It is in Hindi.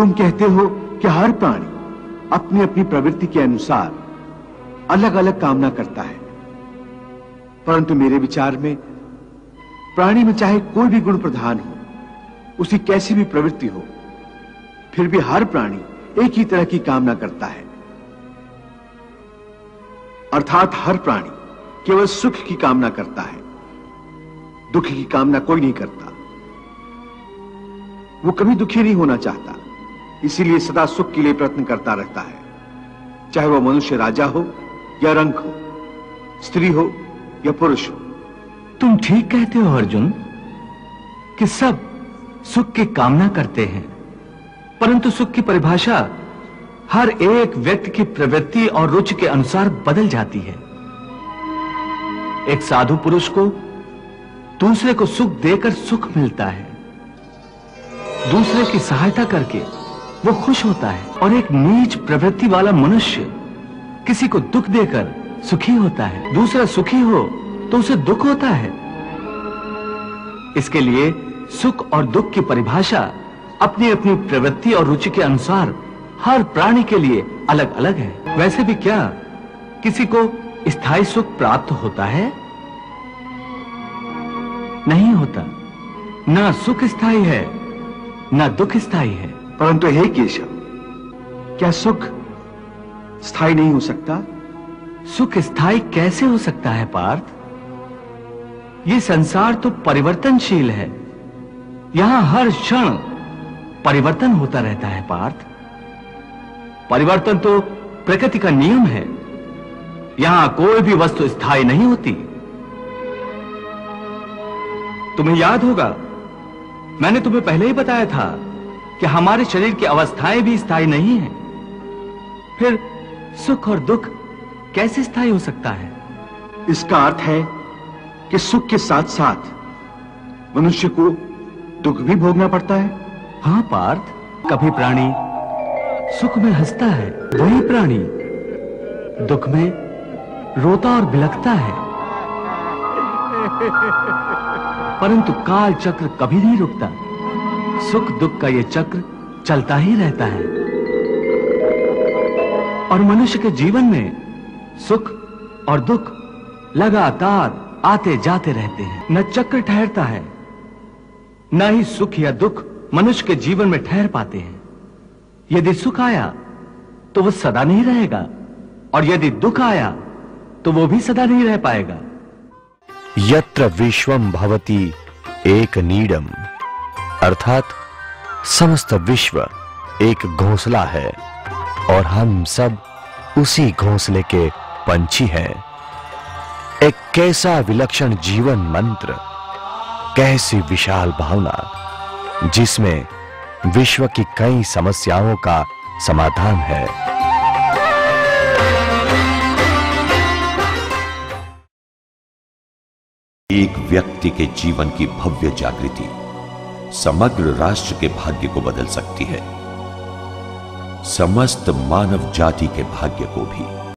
तुम कहते हो कि हर प्राणी अपनी अपनी प्रवृत्ति के अनुसार अलग अलग कामना करता है। परंतु मेरे विचार में, प्राणी में चाहे कोई भी गुण प्रधान हो, उसी कैसी भी प्रवृत्ति हो, फिर भी हर प्राणी एक ही तरह की कामना करता है। अर्थात हर प्राणी केवल सुख की कामना करता है, दुख की कामना कोई नहीं करता। वो कभी दुखी नहीं होना चाहता। इसीलिए सदा सुख के लिए प्रयत्न करता रहता है। चाहे वह मनुष्य राजा हो या रंक हो, स्त्री हो या पुरुष हो। तुम ठीक कहते हो, अर्जुन, कि सब सुख की कामना करते हैं। परंतु सुख की परिभाषा हर एक व्यक्ति की प्रवृत्ति और रुचि के अनुसार बदल जाती है। एक साधु पुरुष को दूसरे को सुख देकर सुख मिलता है। दूसरे की सहायता करके वो खुश होता है और एक नीच प्रवृत्ति वाला मनुष्य किसी को दुख देकर सुखी होता है। दूसरा सुखी हो तो उसे दुख होता है। इसके लिए सुख और दुख की परिभाषा अपनी अपनी प्रवृत्ति और रुचि के अनुसार हर प्राणी के लिए अलग अलग है। वैसे भी क्या किसी को स्थायी सुख प्राप्त होता है? नहीं होता। ना सुख स्थायी है, ना दुख स्थायी है। परंतु हे केशव, क्या सुख स्थायी नहीं हो सकता? सुख स्थायी कैसे हो सकता है पार्थ? ये संसार तो परिवर्तनशील है। यहाँ हर क्षण परिवर्तन होता रहता है पार्थ। परिवर्तन तो प्रकृति का नियम है। यहाँ कोई भी वस्तु स्थायी नहीं होती। तुम्हें याद होगा, मैंने तुम्हें पहले ही बताया था कि हमारे शरीर की अवस्थाएँ भी स्थायी नहीं है। फिर सुख और दुख कैसे स्थायी हो सकता है? इसका अर्थ है कि सुख के साथ साथ मनुष्य को दुख भी भोगना पड़ता है। हाँ पार्थ। कभी प्राणी सुख में हंसता है वही प्राणी दुख में रोता और बिलखता है। परंतु काल चक्र कभी नहीं रुकता। सुख दुख का यह चक्र चलता ही रहता है। और मनुष्य के जीवन में सुख और दुख लगातार आते जाते रहते हैं। न चक्र ठहरता है, न ही सुख या दुख मनुष्य के जीवन में ठहर पाते हैं। यदि सुख आया तो वह सदा नहीं रहेगा, और यदि दुख आया तो वो भी सदा नहीं रह पाएगा। यत्र विश्वम भवती एक नीडम। अर्थात समस्त विश्व एक घोंसला है और हम सब उसी घोंसले के पंछी हैं। एक कैसा विलक्षण जीवन मंत्र, कैसी विशाल भावना, जिसमें विश्व की कई समस्याओं का समाधान है। एक व्यक्ति के जीवन की भव्य जागृति। समग्र राष्ट्र के भाग्य को बदल सकती है। समस्त मानव जाति के भाग्य को भी।